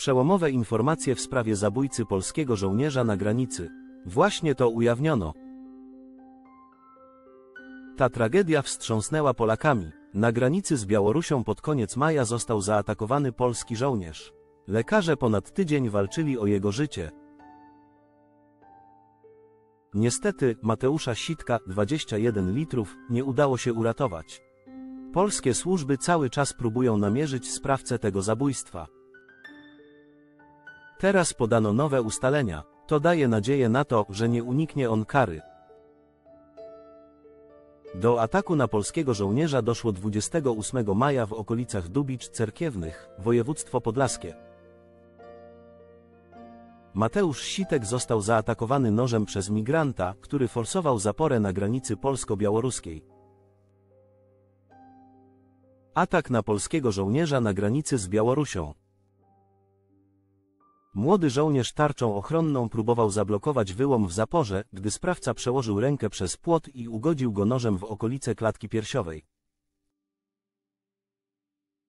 Przełomowe informacje w sprawie zabójcy polskiego żołnierza na granicy. Właśnie to ujawniono. Ta tragedia wstrząsnęła Polakami. Na granicy z Białorusią pod koniec maja został zaatakowany polski żołnierz. Lekarze ponad tydzień walczyli o jego życie. Niestety, Mateusza Sitka, 21 litrów, nie udało się uratować. Polskie służby cały czas próbują namierzyć sprawcę tego zabójstwa. Teraz podano nowe ustalenia. To daje nadzieję na to, że nie uniknie on kary. Do ataku na polskiego żołnierza doszło 28 maja w okolicach Dubicz Cerkiewnych, województwo podlaskie. Mateusz Sitek został zaatakowany nożem przez migranta, który forsował zaporę na granicy polsko-białoruskiej. Atak na polskiego żołnierza na granicy z Białorusią. Młody żołnierz tarczą ochronną próbował zablokować wyłom w zaporze, gdy sprawca przełożył rękę przez płot i ugodził go nożem w okolice klatki piersiowej.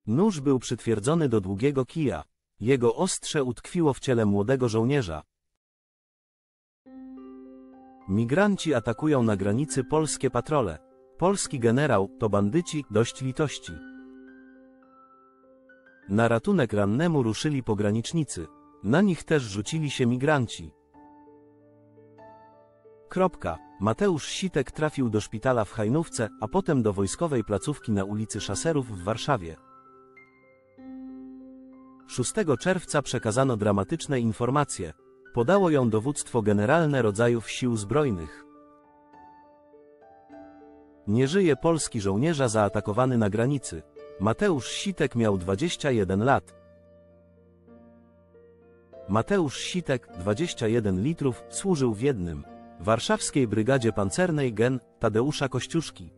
Nóż był przytwierdzony do długiego kija. Jego ostrze utkwiło w ciele młodego żołnierza. Migranci atakują na granicy polskie patrole. Polski generał to bandyci, dość litości. Na ratunek rannemu ruszyli pogranicznicy. Na nich też rzucili się migranci. Kropka. Mateusz Sitek trafił do szpitala w Hajnówce, a potem do wojskowej placówki na ulicy Szaserów w Warszawie. 6 czerwca przekazano dramatyczne informacje. Podało ją dowództwo generalne rodzajów sił zbrojnych. Nie żyje polski żołnierza zaatakowany na granicy. Mateusz Sitek miał 21 lat. Mateusz Sitek, 21 litrów, służył w jednym. Warszawskiej Brygadzie Pancernej Gen Tadeusza Kościuszki.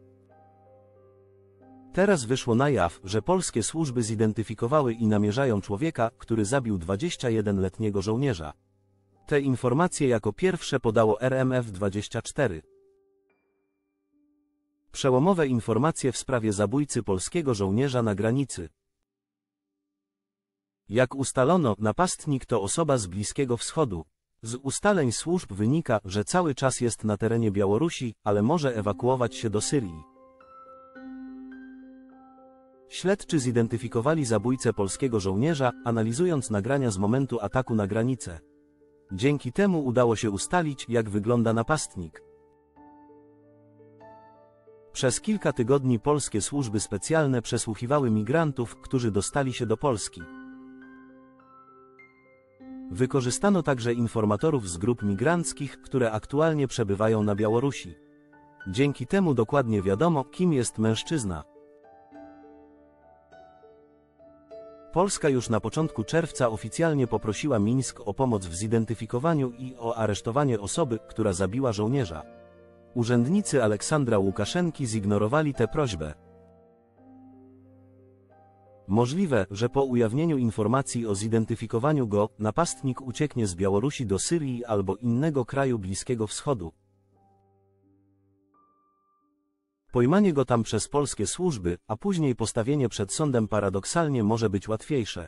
Teraz wyszło na jaw, że polskie służby zidentyfikowały i namierzają człowieka, który zabił 21-letniego żołnierza. Te informacje jako pierwsze podało RMF24. Przełomowe informacje w sprawie zabójcy polskiego żołnierza na granicy. Jak ustalono, napastnik to osoba z Bliskiego Wschodu. Z ustaleń służb wynika, że cały czas jest na terenie Białorusi, ale może ewakuować się do Syrii. Śledczy zidentyfikowali zabójcę polskiego żołnierza, analizując nagrania z momentu ataku na granicę. Dzięki temu udało się ustalić, jak wygląda napastnik. Przez kilka tygodni polskie służby specjalne przesłuchiwały migrantów, którzy dostali się do Polski. Wykorzystano także informatorów z grup migranckich, które aktualnie przebywają na Białorusi. Dzięki temu dokładnie wiadomo, kim jest mężczyzna. Polska już na początku czerwca oficjalnie poprosiła Mińsk o pomoc w zidentyfikowaniu i o aresztowanie osoby, która zabiła żołnierza. Urzędnicy Aleksandra Łukaszenki zignorowali tę prośbę. Możliwe, że po ujawnieniu informacji o zidentyfikowaniu go, napastnik ucieknie z Białorusi do Syrii albo innego kraju Bliskiego Wschodu. Pojmanie go tam przez polskie służby, a później postawienie przed sądem paradoksalnie może być łatwiejsze.